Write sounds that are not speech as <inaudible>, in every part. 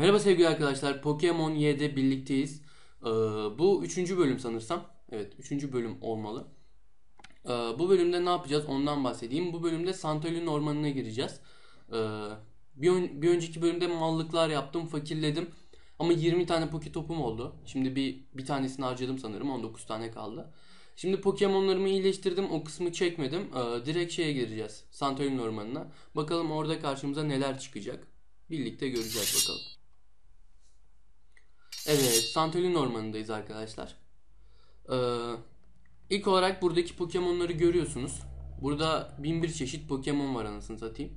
Merhaba sevgili arkadaşlar. Pokemon Y'de birlikteyiz. Ee, bu üçüncü bölüm sanırsam. Evet, üçüncü bölüm olmalı. Ee, bu bölümde ne yapacağız ondan bahsedeyim. Bu bölümde Santolin ormanına gireceğiz. Ee, bir, ön- bir önceki bölümde mallıklar yaptım, fakirledim. Ama 20 tane Poké topum oldu. Şimdi bir bir tanesini harcadım sanırım. 19 tane kaldı. Şimdi Pokemon'larımı iyileştirdim. O kısmı çekmedim. Direkt şeye gireceğiz. Santolin ormanına. Bakalım orada karşımıza neler çıkacak. Birlikte göreceğiz bakalım. Evet, Santolin ormanındayız arkadaşlar. Ee, ilk olarak buradaki Pokemon'ları görüyorsunuz. Burada bin bir çeşit Pokemon var anasını satayım.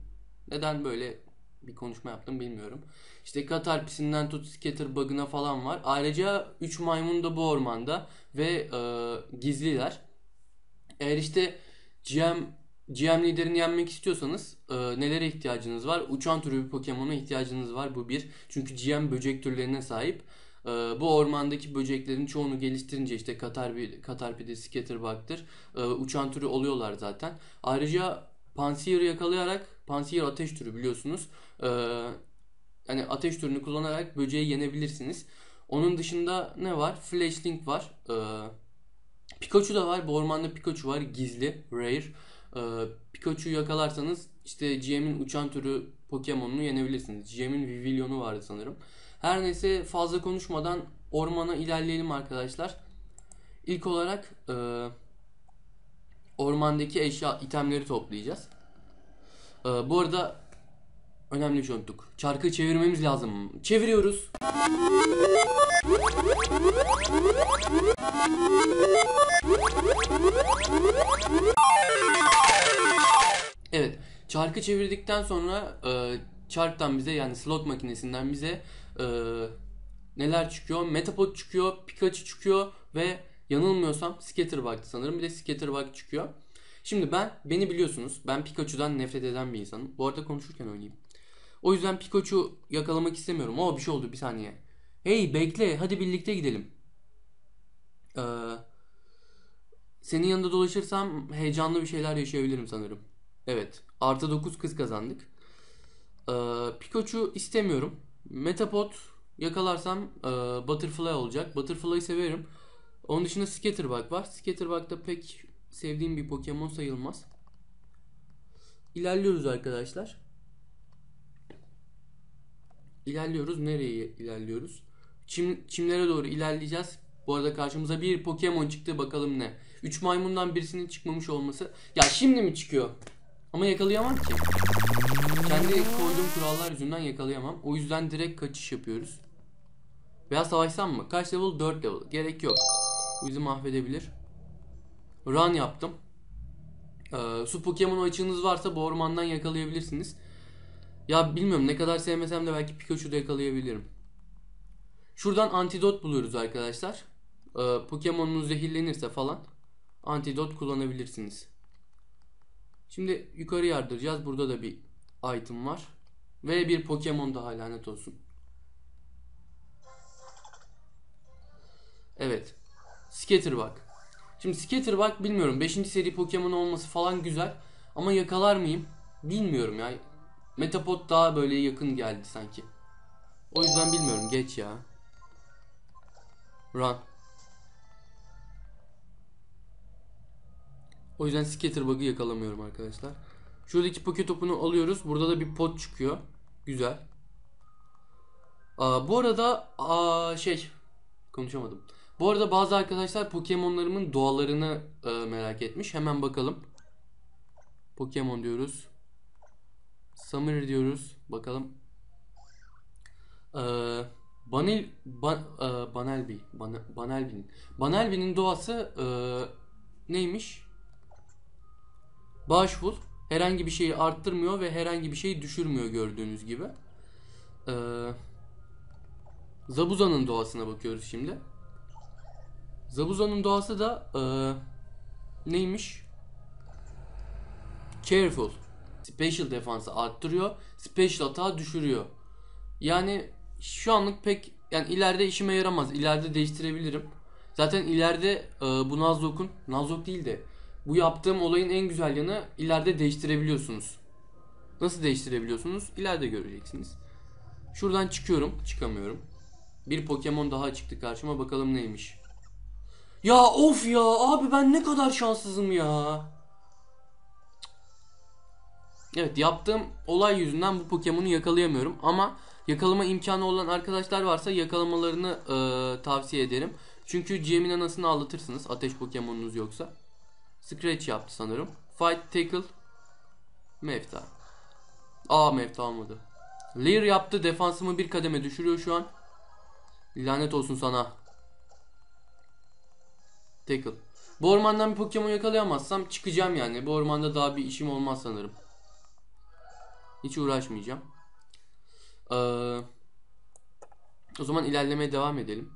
Neden böyle bir konuşma yaptım bilmiyorum. İşte Caterpie'sinden tut Scatterbug'ına falan var. Ayrıca 3 maymun da bu ormanda ve e, gizliler. Eğer işte GM GM liderini yenmek istiyorsanız e, nelere ihtiyacınız var? Uçan türü bir Pokemon'a ihtiyacınız var. Bu bir. Çünkü GM böcek türlerine sahip. E, bu ormandaki böceklerin çoğunu geliştirince işte Caterpie, Caterpie'dir, Scatterbug'dır. E, uçan türü oluyorlar zaten. Ayrıca Pansear'ı yakalayarak Pansear ateş türü biliyorsunuz. E, yani ateş türünü kullanarak böceği yenebilirsiniz. Onun dışında ne var? Flashlink var. E, Pikachu da var. Bu ormanda Pikachu var. Gizli. Rare. Ee, Pikachu'yu yakalarsanız işte GM'in uçan türü Pokemon'unu yenebilirsiniz. GM'in Vivillon'u vardı sanırım. Her neyse fazla konuşmadan ormana ilerleyelim arkadaşlar. İlk olarak e, ormandaki eşya itemleri toplayacağız. E, bu arada önemli bir şey unuttuk. Çarkı çevirmemiz lazım. Çeviriyoruz. Evet. Çarkı çevirdikten sonra e, çarktan bize yani slot makinesinden bize e, neler çıkıyor? Metapod çıkıyor, Pikachu çıkıyor ve yanılmıyorsam Scatterbug'tı sanırım. Bir de Scatterbug çıkıyor. Şimdi ben, beni biliyorsunuz. Ben Pikachu'dan nefret eden bir insanım. Bu arada konuşurken oynayayım. O yüzden Pikachu yakalamak istemiyorum. O bir şey oldu bir saniye. Hey bekle hadi birlikte gidelim. Ee, senin yanında dolaşırsam heyecanlı bir şeyler yaşayabilirim sanırım. Evet. Artı 9 kız kazandık. Ee, Pikachu istemiyorum. Metapod yakalarsam e, Butterfly olacak. Butterfly'ı severim. Onun dışında Scatterbug var. Scatterbug da pek sevdiğim bir Pokemon sayılmaz. İlerliyoruz arkadaşlar. İlerliyoruz. Nereye ilerliyoruz? Çim, çimlere doğru ilerleyeceğiz. Bu arada karşımıza bir Pokemon çıktı. Bakalım ne? 3 maymundan birisinin çıkmamış olması. Ya şimdi mi çıkıyor? Ama yakalayamam ki. Kendi koyduğum kurallar yüzünden yakalayamam. O yüzden direkt kaçış yapıyoruz. Veya savaşsam mı? Kaç level? 4 level. Gerek yok. Bu bizi mahvedebilir. Run yaptım. Ee, su Pokemon açığınız varsa bu ormandan yakalayabilirsiniz. Ya bilmiyorum ne kadar sevmesem de belki Pikachu'da yakalayabilirim. Şuradan antidot buluyoruz arkadaşlar. Ee, Pokemon'unuz zehirlenirse falan antidot kullanabilirsiniz. Şimdi yukarı yardıracağız. Burada da bir item var. Ve bir Pokemon daha lanet olsun. Evet. Scatterbug. Şimdi Scatterbug bilmiyorum. 5. seri Pokemon olması falan güzel. Ama yakalar mıyım? Bilmiyorum ya. Metapod daha böyle yakın geldi sanki. O yüzden bilmiyorum. Geç ya. Run. O yüzden Scatterbug'ı yakalamıyorum arkadaşlar. Şuradaki Poké topunu alıyoruz. Burada da bir pot çıkıyor. Güzel. Aa, bu arada aa, şey konuşamadım. Bu arada bazı arkadaşlar Pokemon'larımın doğalarını e, merak etmiş. Hemen bakalım. Pokemon diyoruz. Summer diyoruz. Bakalım. Ee, Banil ban, e, Banelby Ban, Banelby'nin doğası e, neymiş? Bağışful. Herhangi bir şeyi arttırmıyor ve herhangi bir şeyi düşürmüyor gördüğünüz gibi. Ee, Zabuza'nın doğasına bakıyoruz şimdi. Zabuza'nın doğası da e, neymiş? Careful. Special defansı arttırıyor. Special atağı düşürüyor. Yani şu anlık pek yani ileride işime yaramaz. İleride değiştirebilirim. Zaten ileride e, bu Nuzlocke'un Nuzlocke değil de bu yaptığım olayın en güzel yanı ileride değiştirebiliyorsunuz. Nasıl değiştirebiliyorsunuz? İleride göreceksiniz. Şuradan çıkıyorum. Çıkamıyorum. Bir Pokemon daha çıktı karşıma. Bakalım neymiş. Ya of ya abi ben ne kadar şanssızım ya. Evet yaptığım olay yüzünden bu Pokemon'u yakalayamıyorum ama yakalama imkanı olan arkadaşlar varsa yakalamalarını e, tavsiye ederim. Çünkü GM'in anasını ağlatırsınız ateş Pokemon'unuz yoksa. Scratch yaptı sanırım. Fight, Tackle, Mefta. Aa Mefta almadı. Leer yaptı defansımı bir kademe düşürüyor şu an. Lanet olsun sana. Tackle. Bu ormandan bir Pokemon yakalayamazsam çıkacağım yani. Bu ormanda daha bir işim olmaz sanırım. Hiç uğraşmayacağım. Ee, o zaman ilerlemeye devam edelim.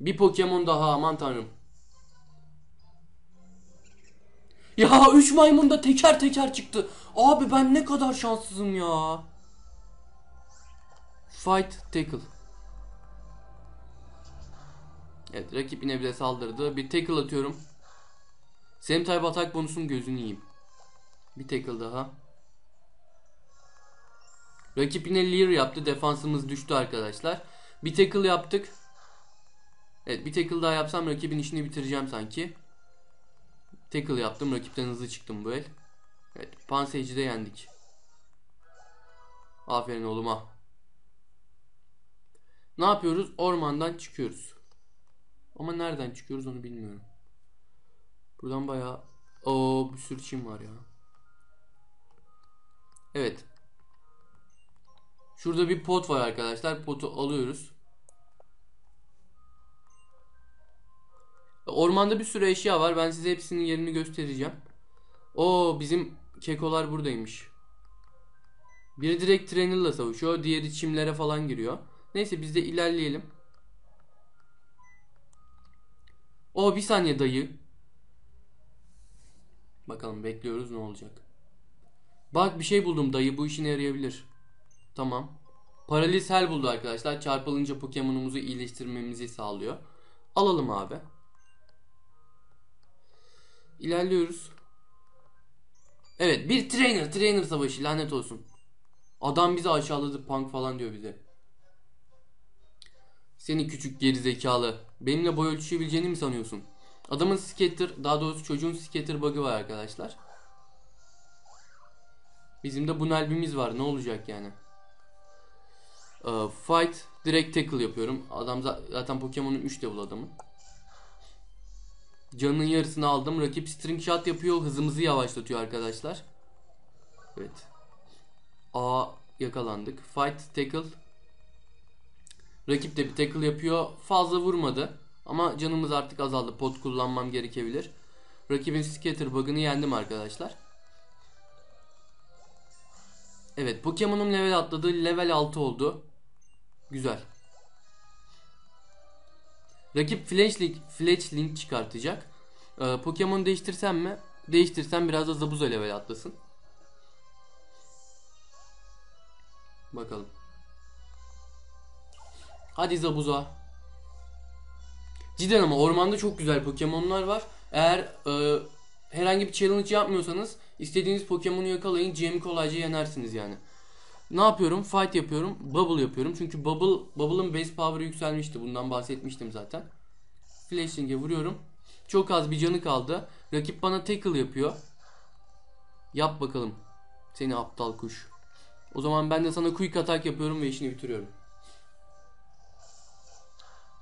Bir Pokemon daha aman tanrım. Ya 3 maymun da teker teker çıktı. Abi ben ne kadar şanssızım ya. Fight tackle. Evet rakip yine bile saldırdı. Bir tackle atıyorum. Same type atak bonusun gözünü yiyeyim. Bir tackle daha. Rakip yine Leer yaptı. Defansımız düştü arkadaşlar. Bir tackle yaptık. Evet bir tackle daha yapsam rakibin işini bitireceğim sanki. Tackle yaptım. Rakipten hızlı çıktım bu el. Evet Pansage'i de yendik. Aferin oğluma. Ne yapıyoruz? Ormandan çıkıyoruz. Ama nereden çıkıyoruz onu bilmiyorum. Buradan bayağı... o bir sürü çim var ya. Evet. Şurada bir pot var arkadaşlar. Potu alıyoruz. Ormanda bir sürü eşya var. Ben size hepsinin yerini göstereceğim. O bizim kekolar buradaymış. Biri direkt trainer'la savaşıyor. Diğeri çimlere falan giriyor. Neyse biz de ilerleyelim. O bir saniye dayı. Bakalım bekliyoruz ne olacak. Bak bir şey buldum dayı bu işine yarayabilir. Tamam. Paraliz buldu arkadaşlar. Çarpılınca Pokemon'umuzu iyileştirmemizi sağlıyor. Alalım abi. İlerliyoruz. Evet bir trainer trainer savaşı lanet olsun. Adam bizi aşağıladı punk falan diyor bize. Seni küçük geri zekalı. Benimle boy ölçüşebileceğini mi sanıyorsun? Adamın skater daha doğrusu çocuğun skater bug'ı var arkadaşlar. Bizim de bunalbimiz var ne olacak yani. Ee, fight direkt tackle yapıyorum. Adam zaten Pokemon'un 3 level adamı. Canının yarısını aldım. Rakip string shot yapıyor. Hızımızı yavaşlatıyor arkadaşlar. Evet. A yakalandık. Fight tackle. Rakip de bir tackle yapıyor. Fazla vurmadı. Ama canımız artık azaldı. Pot kullanmam gerekebilir. Rakibin scatter bug'ını yendim arkadaşlar. Evet Pokemon'um level atladı. Level 6 oldu. Güzel. Rakip Fletchling, Fletchling çıkartacak. Ee, Pokemon değiştirsem mi? Değiştirsem biraz da Zabuza level atlasın. Bakalım. Hadi Zabuza. Cidden ama ormanda çok güzel Pokemon'lar var. Eğer e, herhangi bir challenge yapmıyorsanız istediğiniz Pokemon'u yakalayın. GM'i kolayca yenersiniz yani. Ne yapıyorum? Fight yapıyorum. Bubble yapıyorum. Çünkü Bubble Bubble'ın base power'ı yükselmişti. Bundan bahsetmiştim zaten. Flashing'e vuruyorum. Çok az bir canı kaldı. Rakip bana tackle yapıyor. Yap bakalım. Seni aptal kuş. O zaman ben de sana quick attack yapıyorum ve işini bitiriyorum.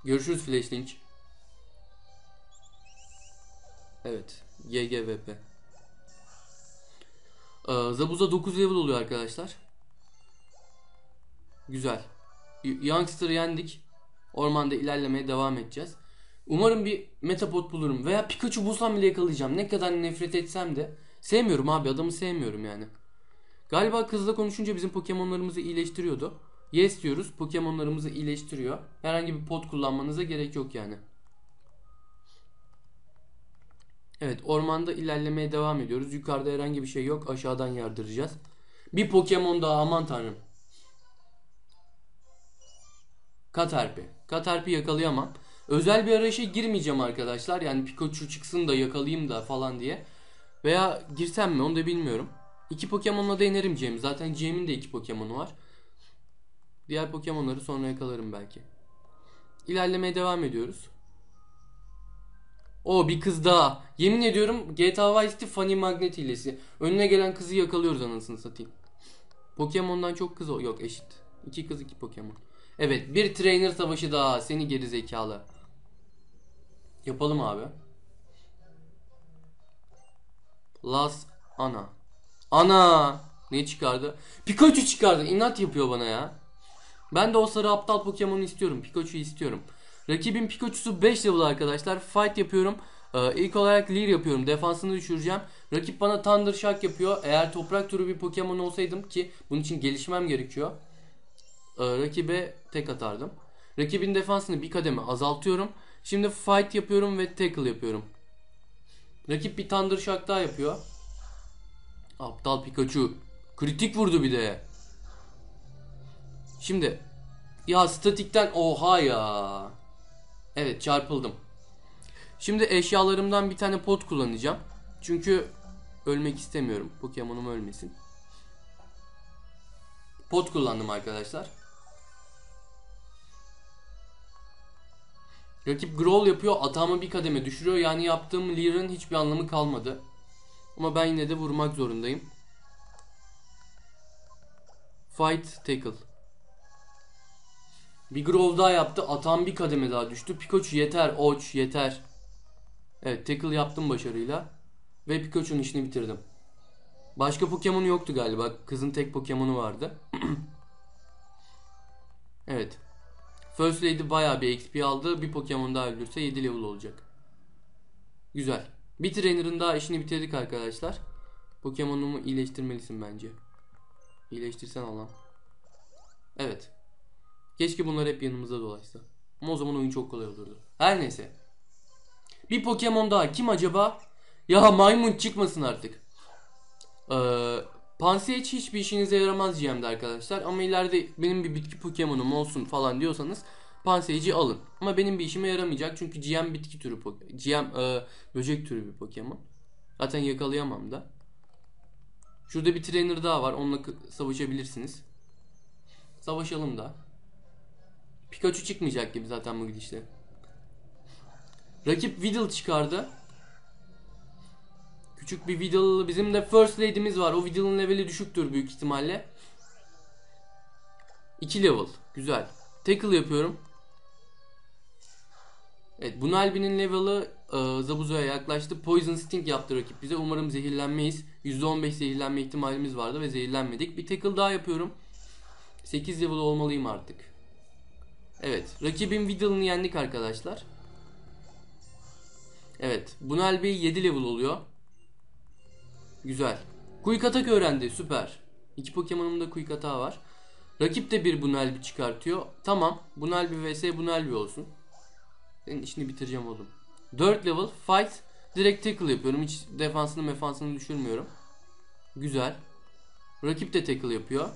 Görüşürüz Flashling. Evet. GGVP. Ee, Zabuza 9 level oluyor arkadaşlar. Güzel. Youngster'ı yendik. Ormanda ilerlemeye devam edeceğiz. Umarım bir Metapod bulurum. Veya Pikachu bulsam bile yakalayacağım. Ne kadar nefret etsem de. Sevmiyorum abi adamı sevmiyorum yani. Galiba kızla konuşunca bizim Pokemon'larımızı iyileştiriyordu. Yes diyoruz. Pokemon'larımızı iyileştiriyor. Herhangi bir pot kullanmanıza gerek yok yani. Evet ormanda ilerlemeye devam ediyoruz. Yukarıda herhangi bir şey yok. Aşağıdan yardıracağız. Bir Pokemon daha aman tanrım. Katerpi. Katerpi yakalayamam. Özel bir arayışa girmeyeceğim arkadaşlar. Yani Pikachu çıksın da yakalayayım da falan diye. Veya girsem mi onu da bilmiyorum. İki Pokemon'la da inerim Cem. Zaten Cem'in de iki Pokemon'u var. Diğer Pokemon'ları sonra yakalarım belki. İlerlemeye devam ediyoruz. O bir kız daha. Yemin ediyorum GTA Vice City Funny Magnet hilesi. Önüne gelen kızı yakalıyoruz anasını satayım. Pokemon'dan çok kız o. Yok eşit. İki kız iki Pokemon. Evet bir trainer savaşı daha. Seni geri zekalı. Yapalım abi. Las Ana. Ana. Ne çıkardı? Pikachu çıkardı. İnat yapıyor bana ya. Ben de o sarı aptal Pokemon'u istiyorum. Pikachu'yu istiyorum. Rakibin Pikachu'su 5 level arkadaşlar. Fight yapıyorum. Ee, ilk olarak Leer yapıyorum. Defansını düşüreceğim. Rakip bana Thunder Shock yapıyor. Eğer toprak türü bir Pokemon olsaydım ki bunun için gelişmem gerekiyor. Ee, rakibe tek atardım. Rakibin defansını bir kademe azaltıyorum. Şimdi fight yapıyorum ve tackle yapıyorum. Rakip bir Thunder Shock daha yapıyor. Aptal Pikachu. Kritik vurdu bir de. Şimdi ya statikten oha ya. Evet çarpıldım. Şimdi eşyalarımdan bir tane pot kullanacağım. Çünkü ölmek istemiyorum. Pokemon'um ölmesin. Pot kullandım arkadaşlar. Rakip Growl yapıyor. Atağımı bir kademe düşürüyor. Yani yaptığım Leer'ın hiçbir anlamı kalmadı. Ama ben yine de vurmak zorundayım. Fight tackle. Bir Growl daha yaptı. Atağım bir kademe daha düştü. Pikachu yeter. Oç yeter. Evet tackle yaptım başarıyla. Ve Pikachu'nun işini bitirdim. Başka Pokemon yoktu galiba. Kızın tek Pokemon'u vardı. <clears throat> evet. First Lady bayağı bir XP aldı. Bir Pokemon daha öldürse 7 level olacak. Güzel. Bir trainer'ın daha işini bitirdik arkadaşlar. Pokemon'umu iyileştirmelisin bence. İyileştirsen Allah'ım. Evet. Keşke bunlar hep yanımızda dolaşsa. Ama o zaman oyun çok kolay olurdu. Her neyse. Bir Pokemon daha. Kim acaba? Ya maymun çıkmasın artık. Ee, Pansage hiçbir işinize yaramaz GM'de arkadaşlar. Ama ileride benim bir bitki Pokemon'um olsun falan diyorsanız Pansage'i alın. Ama benim bir işime yaramayacak. Çünkü GM bitki türü GM e, böcek türü bir Pokemon. Zaten yakalayamam da. Şurada bir trainer daha var. Onunla savaşabilirsiniz. Savaşalım da. Pikachu çıkmayacak gibi zaten bu gidişle. Rakip Weedle çıkardı. Küçük bir Weedle. Bizim de First Lady'miz var. O Weedle'ın leveli düşüktür büyük ihtimalle. 2 level. Güzel. Tackle yapıyorum. Evet Bunalbi'nin level'ı e, Zabuzo'ya yaklaştı. Poison Sting yaptı rakip bize. Umarım zehirlenmeyiz. %15 zehirlenme ihtimalimiz vardı ve zehirlenmedik. Bir tackle daha yapıyorum. 8 level olmalıyım artık. Evet. Rakibin Weedle'ını yendik arkadaşlar. Evet. Bunalbi 7 level oluyor. Güzel. Quick Attack öğrendi. Süper. İki Pokemon'umda Quick Attack var. Rakip de bir Bunalbi çıkartıyor. Tamam. Bunalbi vs Bunalbi olsun. Senin işini bitireceğim oğlum. 4 level fight. Direkt tackle yapıyorum. Hiç defansını mefansını düşürmüyorum. Güzel. Rakip de tackle yapıyor.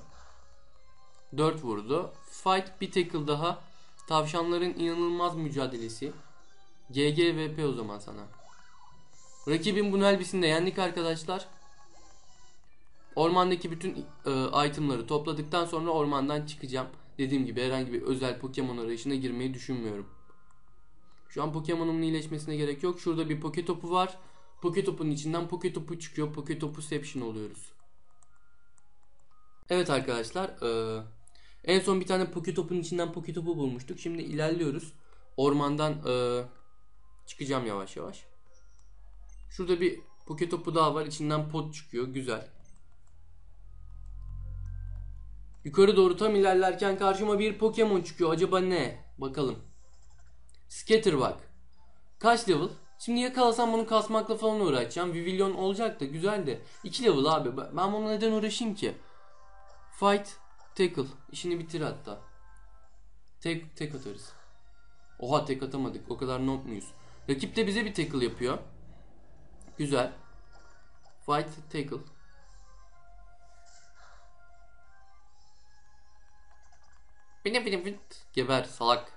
4 vurdu. Fight bir tackle daha. Tavşanların inanılmaz mücadelesi. GGVP o zaman sana. Rakibin Bunalbi'sini de yendik arkadaşlar. Ormandaki bütün e, itemları topladıktan sonra ormandan çıkacağım. Dediğim gibi herhangi bir özel Pokemon arayışına girmeyi düşünmüyorum. Şu an Pokemon'umun iyileşmesine gerek yok. Şurada bir Poketopu var. Poketop'un içinden Poketopu çıkıyor. Poketopu Seption oluyoruz. Evet arkadaşlar. E, en son bir tane Poketop'un içinden Poketopu bulmuştuk. Şimdi ilerliyoruz. Ormandan e, çıkacağım yavaş yavaş. Şurada bir Poketopu daha var. İçinden pot çıkıyor. Güzel. Yukarı doğru tam ilerlerken karşıma bir Pokemon çıkıyor. Acaba ne? Bakalım. Scatterbug. Kaç level? Şimdi yakalasam bunu kasmakla falan uğraşacağım. Vivillon olacak da güzel de. 2 level abi. Ben bunu neden uğraşayım ki? Fight. Tackle. İşini bitir hatta. Tek, tek atarız. Oha tek atamadık. O kadar noob muyuz? Rakip de bize bir tackle yapıyor. Güzel. Fight tackle. Bine bine bine. Geber salak.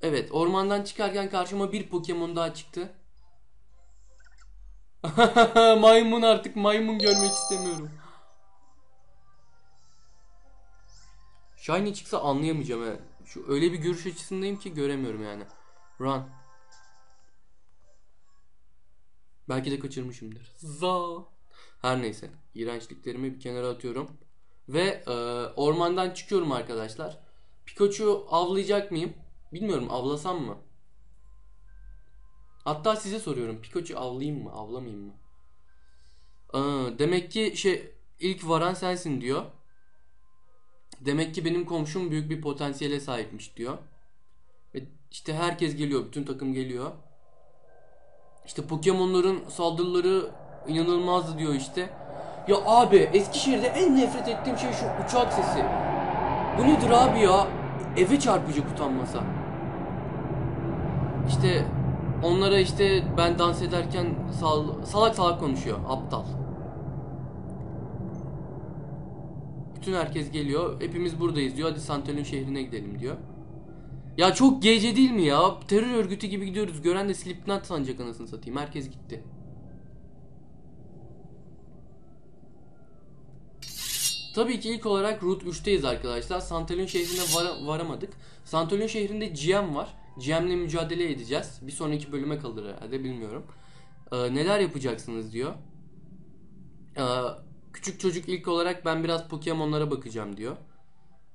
Evet ormandan çıkarken karşıma bir Pokemon daha çıktı. <laughs> maymun artık maymun görmek istemiyorum. Shiny çıksa anlayamayacağım he. Şu öyle bir görüş açısındayım ki göremiyorum yani. Run. Belki de kaçırmışımdır. Za. Her neyse. İğrençliklerimi bir kenara atıyorum. Ve e, ormandan çıkıyorum arkadaşlar. Pikachu avlayacak mıyım? Bilmiyorum avlasam mı? Hatta size soruyorum. Pikachu avlayayım mı? Avlamayayım mı? Aa, demek ki şey ilk varan sensin diyor. Demek ki benim komşum büyük bir potansiyele sahipmiş diyor. Ve işte herkes geliyor. Bütün takım geliyor. İşte Pokemon'ların saldırıları inanılmazdı diyor işte. Ya abi Eskişehir'de en nefret ettiğim şey şu uçak sesi. Bu nedir abi ya? Eve çarpacak utanmasa. İşte onlara işte ben dans ederken sal- salak salak konuşuyor. Aptal. Bütün herkes geliyor. Hepimiz buradayız diyor. Hadi Santalin şehrine gidelim diyor. Ya çok gece değil mi ya? Terör örgütü gibi gidiyoruz. Gören de Slipknot sanacak anasını satayım. Herkes gitti. Tabii ki ilk olarak Route 3'teyiz arkadaşlar. Santalin şehrine vara- varamadık. Santalin şehrinde GM var. GM'le mücadele edeceğiz. Bir sonraki bölüme kalır herhalde bilmiyorum. Ee, neler yapacaksınız diyor. Ee, küçük çocuk ilk olarak ben biraz Pokemon'lara bakacağım diyor.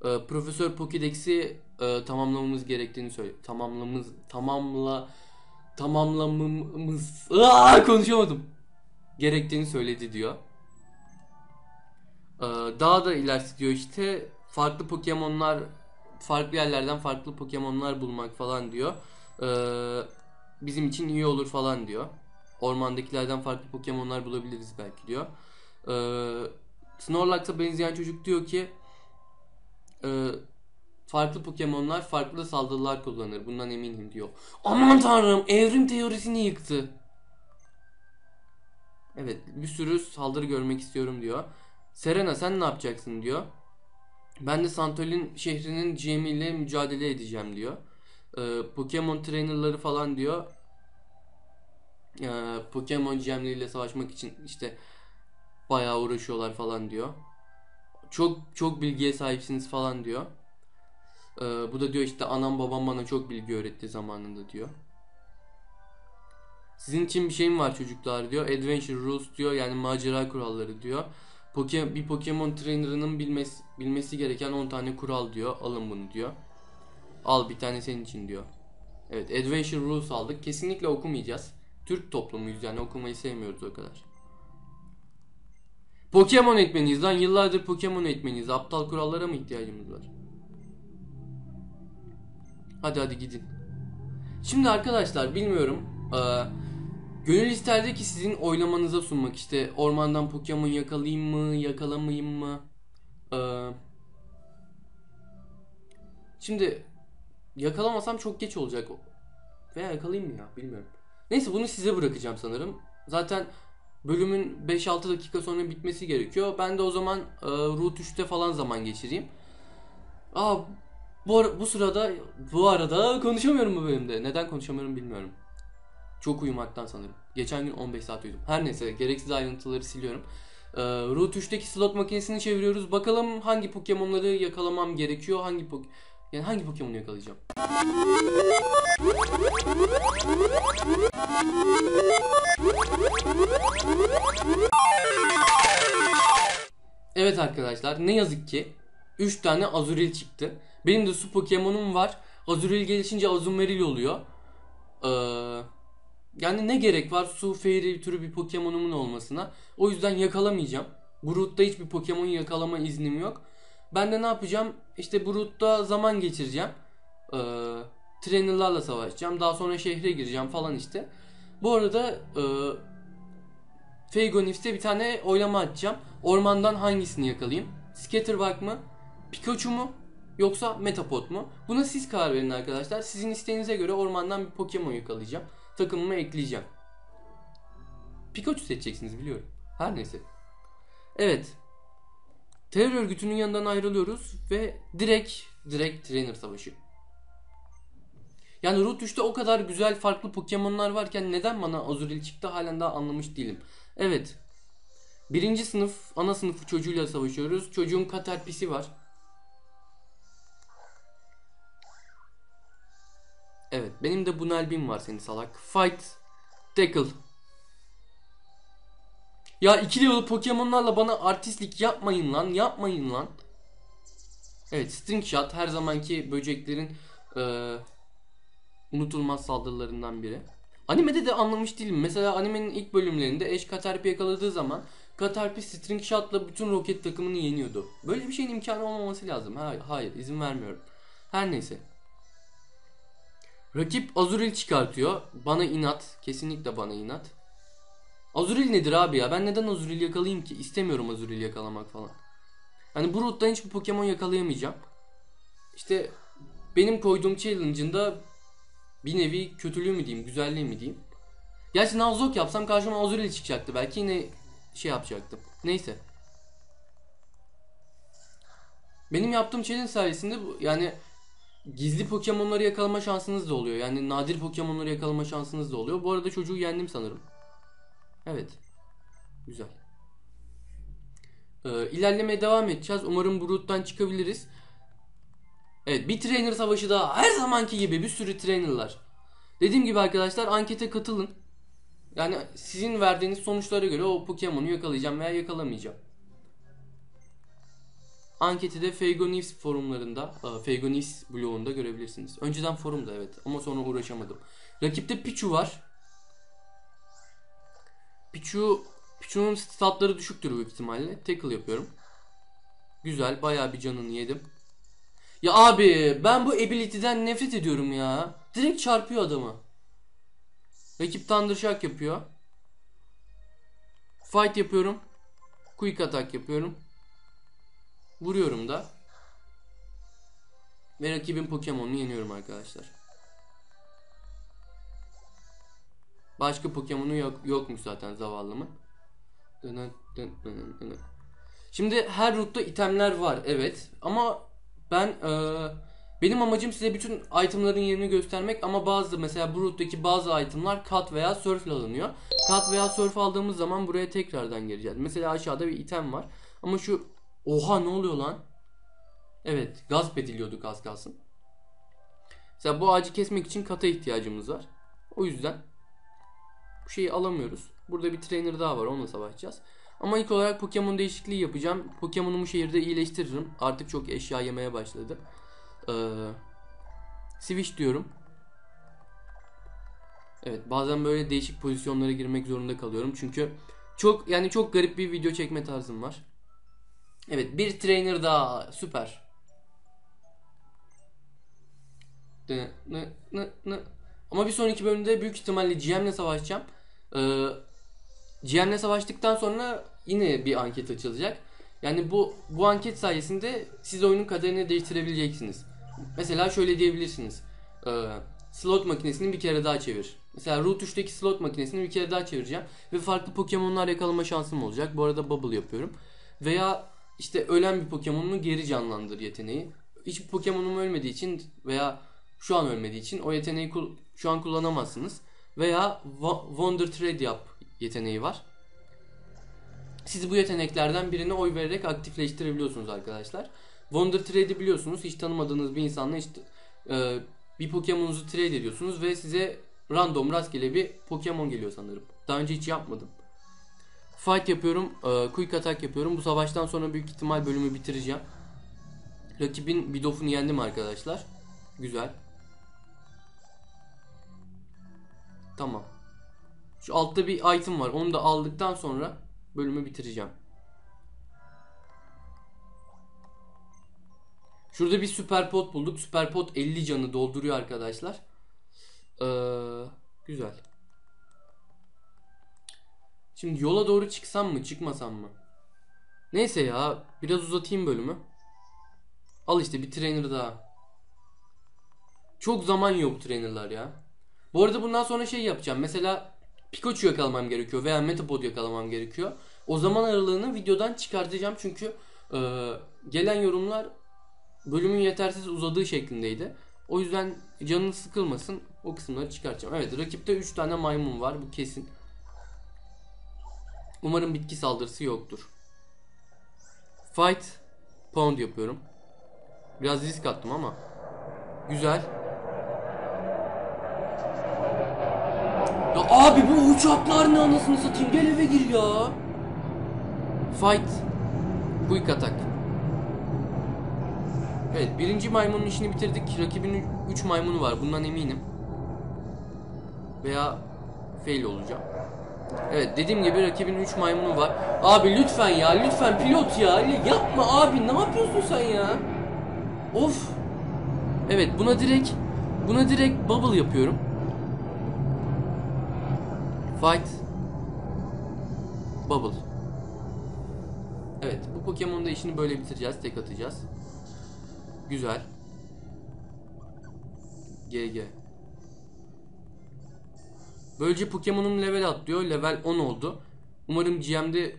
Ee, Profesör Pokédex'i e, tamamlamamız gerektiğini söylüyor. Tamamlamamız tamamla tamamlamamız Aa, konuşamadım. Gerektiğini söyledi diyor. Ee, daha da ilerisi diyor işte farklı Pokemon'lar farklı yerlerden farklı Pokemon'lar bulmak falan diyor. Ee, bizim için iyi olur falan diyor. Ormandakilerden farklı Pokemon'lar bulabiliriz belki diyor. Ee, Snorlax'a benzeyen çocuk diyor ki farklı Pokemon'lar farklı saldırılar kullanır. Bundan eminim diyor. Aman tanrım evrim teorisini yıktı. Evet bir sürü saldırı görmek istiyorum diyor. Serena sen ne yapacaksın diyor. Ben de Santolin şehrinin GM ile mücadele edeceğim diyor. Ee, Pokemon trainerları falan diyor. Ee, Pokemon GM'leriyle savaşmak için işte bayağı uğraşıyorlar falan diyor. Çok çok bilgiye sahipsiniz falan diyor. Ee, bu da diyor işte anam babam bana çok bilgi öğretti zamanında diyor. Sizin için bir şeyim var çocuklar diyor. Adventure rules diyor yani macera kuralları diyor. Poke, bir Pokemon trainer'ının bilmesi, bilmesi gereken 10 tane kural diyor. Alın bunu diyor. Al bir tane senin için diyor. Evet Adventure Rules aldık. Kesinlikle okumayacağız. Türk toplumuyuz yani okumayı sevmiyoruz o kadar. Pokemon eğitmeniyiz lan. Yıllardır Pokemon eğitmeniyiz. Aptal kurallara mı ihtiyacımız var? Hadi hadi gidin. Şimdi arkadaşlar bilmiyorum. Ee, gönül isterdi ki sizin oylamanıza sunmak. İşte ormandan Pokemon yakalayayım mı, yakalamayayım mı? Ee, şimdi yakalamasam çok geç olacak. Veya yakalayayım mı ya bilmiyorum. Neyse bunu size bırakacağım sanırım. Zaten bölümün 5-6 dakika sonra bitmesi gerekiyor. Ben de o zaman e, Route 3'te falan zaman geçireyim. Aa bu, bu sırada bu arada konuşamıyorum bu bölümde. Neden konuşamıyorum bilmiyorum. Çok uyumaktan sanırım. Geçen gün 15 saat uyudum. Her neyse gereksiz ayrıntıları siliyorum. Ee, Route 3'teki slot makinesini çeviriyoruz. Bakalım hangi Pokemon'ları yakalamam gerekiyor. Hangi Pok yani hangi Pokemon'u yakalayacağım? Evet arkadaşlar ne yazık ki 3 tane Azuril çıktı. Benim de su Pokemon'um var. Azuril gelişince Azumarill oluyor. Ee, yani ne gerek var su fairy türü bir Pokemon'umun olmasına. O yüzden yakalamayacağım. Route'da hiçbir Pokemon yakalama iznim yok. Ben de ne yapacağım? İşte route'da zaman geçireceğim. Ee, trainerlarla savaşacağım. Daha sonra şehre gireceğim falan işte. Bu arada e, Feygonif'te bir tane oylama açacağım. Ormandan hangisini yakalayayım? Scatterbug mı? Pikachu mu? Yoksa Metapod mu? Buna siz karar verin arkadaşlar. Sizin isteğinize göre ormandan bir Pokemon yakalayacağım. Takımıma ekleyeceğim. Pikachu seçeceksiniz biliyorum. Her neyse. Evet. Terör örgütünün yanından ayrılıyoruz ve direkt direkt trainer savaşı. Yani Route 3'te o kadar güzel farklı Pokemon'lar varken neden bana Azurill çıktı halen daha anlamış değilim. Evet. Birinci sınıf ana sınıfı çocuğuyla savaşıyoruz. Çocuğun Caterpie'si var. Evet benim de Bunalbim var seni salak. Fight. Tackle. Ya ikili yolu Pokemon'larla bana artistlik yapmayın lan. Yapmayın lan. Evet String Shot her zamanki böceklerin eee, unutulmaz saldırılarından biri. Animede de anlamış değilim. Mesela animenin ilk bölümlerinde Ash Caterpie yakaladığı zaman Caterpie String Shot'la bütün roket takımını yeniyordu. Böyle bir şeyin imkanı olmaması lazım. Hayır, hayır izin vermiyorum. Her neyse. Rakip Azurill çıkartıyor. Bana inat. Kesinlikle bana inat. Azurill nedir abi ya? Ben neden Azurill yakalayayım ki? İstemiyorum Azurill yakalamak falan. Hani bu root'tan hiçbir Pokemon yakalayamayacağım. İşte benim koyduğum challenge'ın da bir nevi kötülüğü mü diyeyim, güzelliği mi diyeyim. Gerçi Nuzlocke yapsam karşıma Azurill çıkacaktı. Belki yine şey yapacaktım. Neyse. Benim yaptığım challenge sayesinde yani gizli Pokemon'ları yakalama şansınız da oluyor. Yani nadir Pokemon'ları yakalama şansınız da oluyor. Bu arada çocuğu yendim sanırım. Evet. Güzel. Ee, ilerlemeye devam edeceğiz. Umarım bu route'dan çıkabiliriz. Evet bir trainer savaşı daha her zamanki gibi bir sürü trainerlar. Dediğim gibi arkadaşlar ankete katılın. Yani sizin verdiğiniz sonuçlara göre o Pokemon'u yakalayacağım veya yakalamayacağım. Anketi de Feygonews forumlarında, e, Feygonews blogunda görebilirsiniz. Önceden forumda evet ama sonra uğraşamadım. Rakipte Pichu var. Pichu, Pichu'nun statları düşüktür büyük ihtimalle. Tackle yapıyorum. Güzel, bayağı bir canını yedim. Ya abi ben bu ability'den nefret ediyorum ya. Direkt çarpıyor adamı. Rakip Thunder yapıyor. Fight yapıyorum. Quick attack yapıyorum. Vuruyorum da. Ve rakibin Pokemon'unu yeniyorum arkadaşlar. Başka Pokemon'u yok, yokmuş zaten zavallımın. Şimdi her root'ta itemler var evet ama ben eee, benim amacım size bütün itemların yerini göstermek ama bazı mesela bu root'taki bazı itemlar cut veya surf ile alınıyor. Cut veya surf aldığımız zaman buraya tekrardan gireceğiz. Mesela aşağıda bir item var ama şu oha ne oluyor lan? Evet gasp ediliyorduk az kalsın. Mesela bu ağacı kesmek için kata ihtiyacımız var. O yüzden bu şeyi alamıyoruz. Burada bir trainer daha var onunla savaşacağız. Ama ilk olarak Pokemon değişikliği yapacağım. Pokemon'umu şehirde iyileştiririm. Artık çok eşya yemeye başladı. Ee, switch diyorum. Evet bazen böyle değişik pozisyonlara girmek zorunda kalıyorum. Çünkü çok yani çok garip bir video çekme tarzım var. Evet bir trainer daha süper. Ama bir sonraki bölümde büyük ihtimalle GM'le savaşacağım. Ee, GM'le savaştıktan sonra yine bir anket açılacak. Yani bu bu anket sayesinde siz oyunun kaderini değiştirebileceksiniz. Mesela şöyle diyebilirsiniz. Ee, slot makinesini bir kere daha çevir. Mesela Route 3'teki slot makinesini bir kere daha çevireceğim. Ve farklı Pokemon'lar yakalama şansım olacak. Bu arada Bubble yapıyorum. Veya işte ölen bir Pokemon'unu geri canlandır yeteneği. Hiçbir Pokemon'um ölmediği için veya şu an ölmediği için o yeteneği şu an kullanamazsınız. Veya Wo- Wonder Trade yap yeteneği var. Siz bu yeteneklerden birini oy vererek aktifleştirebiliyorsunuz arkadaşlar. Wonder Trade'i biliyorsunuz. Hiç tanımadığınız bir insanla işte e, bir Pokemon'unuzu trade ediyorsunuz ve size random rastgele bir Pokemon geliyor sanırım. Daha önce hiç yapmadım. Fight yapıyorum, e, quick attack yapıyorum. Bu savaştan sonra büyük ihtimal bölümü bitireceğim. Rakibin Bidooff'unu yendim arkadaşlar. Güzel. Tamam. Şu altta bir item var. Onu da aldıktan sonra bölümü bitireceğim. Şurada bir süper pot bulduk. Süper pot 50 canı dolduruyor arkadaşlar. Ee, güzel. Şimdi yola doğru çıksam mı çıkmasam mı? Neyse ya biraz uzatayım bölümü. Al işte bir trainer daha. Çok zaman yok trainerlar ya. Bu arada bundan sonra şey yapacağım. Mesela Pikachu yakalamam gerekiyor veya Metapod yakalamam gerekiyor. O zaman aralığını videodan çıkartacağım çünkü e, gelen yorumlar bölümün yetersiz uzadığı şeklindeydi. O yüzden canın sıkılmasın. O kısımları çıkartacağım. Evet rakipte 3 tane maymun var. Bu kesin. Umarım bitki saldırısı yoktur. Fight. Pound yapıyorum. Biraz risk attım ama. Güzel. Ya abi bu uçaklar ne anasını satayım. Gel eve gir ya. Fight. Quick attack. Evet birinci maymunun işini bitirdik. Rakibin 3 maymunu var bundan eminim. Veya fail olacağım. Evet dediğim gibi rakibin 3 maymunu var. Abi lütfen ya lütfen pilot ya. Yapma abi ne yapıyorsun sen ya? Of. Evet buna direkt buna direkt bubble yapıyorum. Fight. Bubble. Evet bu Pokemon'da işini böyle bitireceğiz. Tek atacağız. Güzel. GG. Böylece Pokemon'um level atlıyor. Level 10 oldu. Umarım GM'de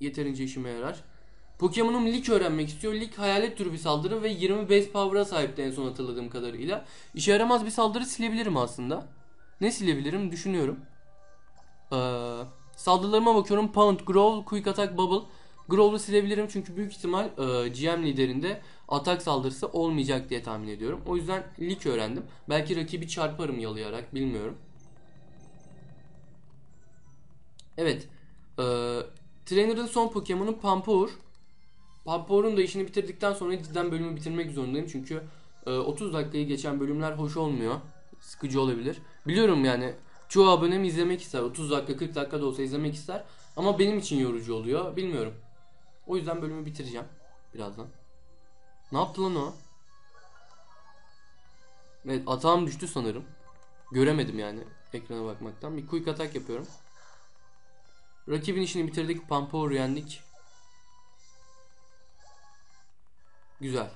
yeterince işime yarar. Pokemon'um Lik öğrenmek istiyor. Lik hayalet türü bir saldırı ve 20 base power'a sahipti en son hatırladığım kadarıyla. İşe yaramaz bir saldırı silebilirim aslında. Ne silebilirim düşünüyorum. Ee, saldırılarıma bakıyorum. Pound, Growl, Quick Attack, Bubble. Growl'u silebilirim çünkü büyük ihtimal e, GM liderinde atak saldırısı olmayacak diye tahmin ediyorum. O yüzden Lik öğrendim. Belki rakibi çarparım yalayarak bilmiyorum. Evet. E, Trainer'ın son Pokemon'u Pampour. Pampour'un da işini bitirdikten sonra cidden bölümü bitirmek zorundayım. Çünkü e, 30 dakikayı geçen bölümler hoş olmuyor. Sıkıcı olabilir. Biliyorum yani çoğu abonem izlemek ister. 30 dakika 40 dakika da olsa izlemek ister. Ama benim için yorucu oluyor. Bilmiyorum. O yüzden bölümü bitireceğim. Birazdan. Ne yaptı lan o? Evet atağım düştü sanırım. Göremedim yani ekrana bakmaktan. Bir quick atak yapıyorum. Rakibin işini bitirdik. Pampour yendik. Güzel.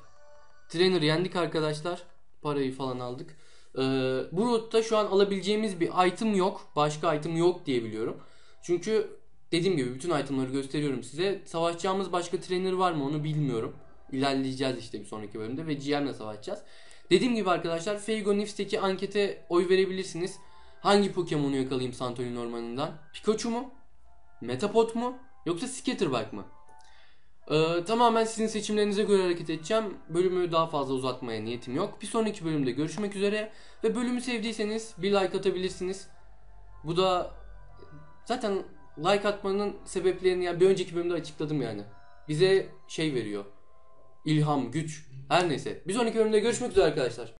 Trainer yendik arkadaşlar. Parayı falan aldık. Ee, bu rotta şu an alabileceğimiz bir item yok. Başka item yok diye biliyorum. Çünkü dediğim gibi bütün itemları gösteriyorum size. Savaşacağımız başka trainer var mı onu bilmiyorum. İlerleyeceğiz işte bir sonraki bölümde ve GM'le savaşacağız. Dediğim gibi arkadaşlar Feigo Nifs'teki ankete oy verebilirsiniz. Hangi Pokemon'u yakalayayım Santolin Ormanı'ndan? Pikachu mu? Metapod mu? Yoksa Scatterbug mı? Ee, tamamen sizin seçimlerinize göre hareket edeceğim. Bölümü daha fazla uzatmaya niyetim yok. Bir sonraki bölümde görüşmek üzere. Ve bölümü sevdiyseniz bir like atabilirsiniz. Bu da zaten like atmanın sebeplerini ya bir önceki bölümde açıkladım yani. Bize şey veriyor. İlham, güç. Her neyse. Bir sonraki bölümde görüşmek üzere arkadaşlar.